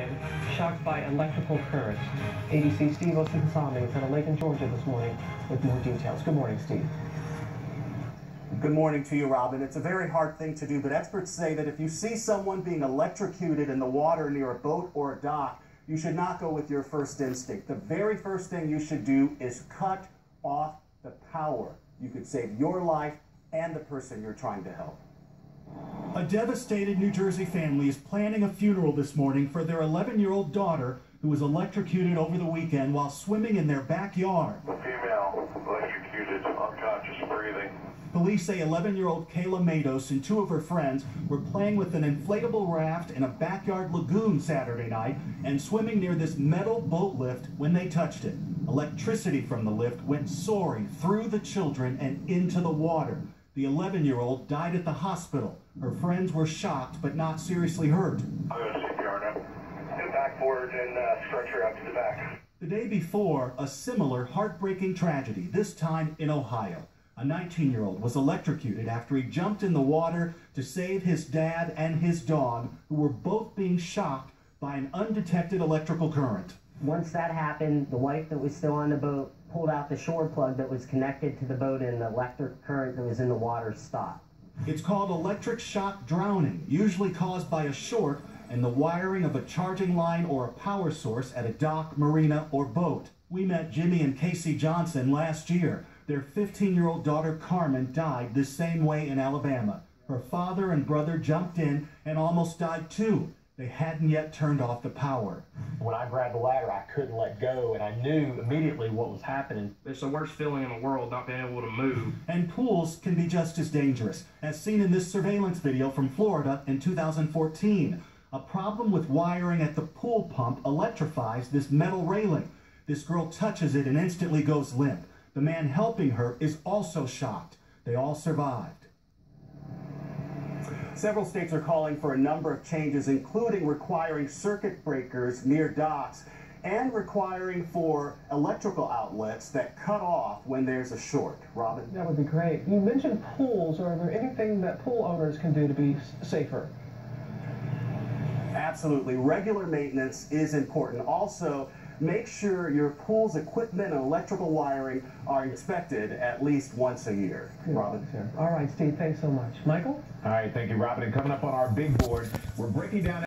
weekend, shocked by electrical currents. ABC Steve Osunsami is Lincoln, Georgia this morning with more details. Good morning, Steve. Good morning to you, Robin. It's a very hard thing to do, but experts say that if you see someone being electrocuted in the water near a boat or a dock, you should not go with your first instinct. The very first thing you should do is cut off the power. You could save your life and the person you're trying to help. A devastated New Jersey family is planning a funeral this morning for their 11 year old daughter who was electrocuted over the weekend while swimming in their backyard. The female electrocuted, unconscious breathing. Police say 11 year old Kayla Mades and two of her friends were playing with an inflatable raft in a backyard lagoon Saturday night and swimming near this metal boat lift when they touched it. Electricity from the lift went soaring through the children and into the water. The 11 year old died at the hospital. Her friends were shocked but not seriously hurt. I'm going CPR now. Get and uh, stretcher out to the back. The day before, a similar heartbreaking tragedy, this time in Ohio. A 19 year old was electrocuted after he jumped in the water to save his dad and his dog, who were both being shocked by an undetected electrical current. Once that happened, the wife that was still on the boat pulled out the shore plug that was connected to the boat and the electric current that was in the water stopped. It's called electric shock drowning, usually caused by a short in the wiring of a charging line or a power source at a dock, marina, or boat. We met Jimmy and Casey Johnson last year. Their 15 year old daughter Carmen died the same way in Alabama. Her father and brother jumped in and almost died too. They hadn't yet turned off the power. When I grabbed the ladder, I couldn't let go, and I knew immediately what was happening. It's the worst feeling in the world not being able to move. And pools can be just as dangerous, as seen in this surveillance video from Florida in 2014. A problem with wiring at the pool pump electrifies this metal railing. This girl touches it and instantly goes limp. The man helping her is also shocked. They all survived. Several states are calling for a number of changes, including requiring circuit breakers near docks and requiring for electrical outlets that cut off when there's a short. Robin? That would be great. You mentioned pools. Are there anything that pool owners can do to be safer? Absolutely. Regular maintenance is important. Also, make sure your pool's equipment and electrical wiring are inspected at least once a year. Robin? All right, Steve, thanks so much. Michael? All right, thank you, Robin. And coming up on our big board, we're breaking down